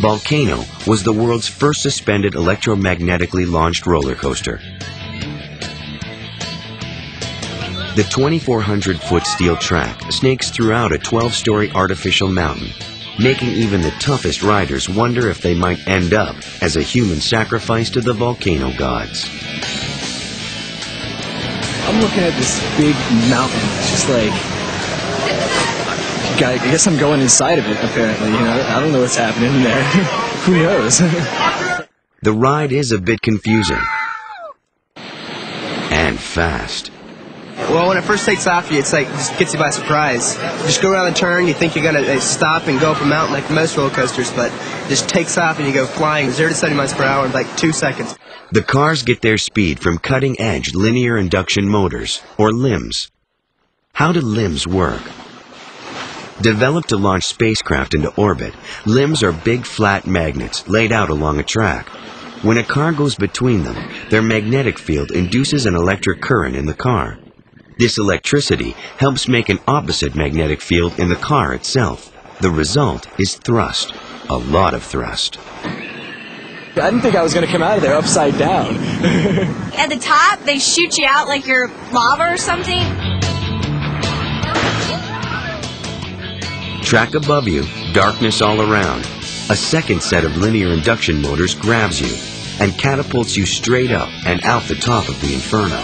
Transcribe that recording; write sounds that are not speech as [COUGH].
Volcano was the world's first suspended electromagnetically launched roller coaster. The 2,400 foot steel track snakes throughout a 12 story artificial mountain, making even the toughest riders wonder if they might end up as a human sacrifice to the volcano gods. I'm looking at this big mountain. Just like, I guess I'm going inside of it. Apparently, you know, I don't know what's happening in there. [LAUGHS] Who knows? [LAUGHS] The ride is a bit confusing and fast. Well, when it first takes off you, it's like just gets you by surprise. You just go around the turn, you think you're gonna uh, stop and go up a mountain like most roller coasters, but it just takes off and you go flying zero to seventy miles per hour in like two seconds. The cars get their speed from cutting edge linear induction motors, or LIMS. How do LIMS work? Developed to launch spacecraft into orbit, LIMS are big flat magnets laid out along a track. When a car goes between them, their magnetic field induces an electric current in the car. This electricity helps make an opposite magnetic field in the car itself. The result is thrust, a lot of thrust. I didn't think I was going to come out of there upside down. [LAUGHS] At the top, they shoot you out like you're lava or something. Track above you, darkness all around. A second set of linear induction motors grabs you and catapults you straight up and out the top of the inferno.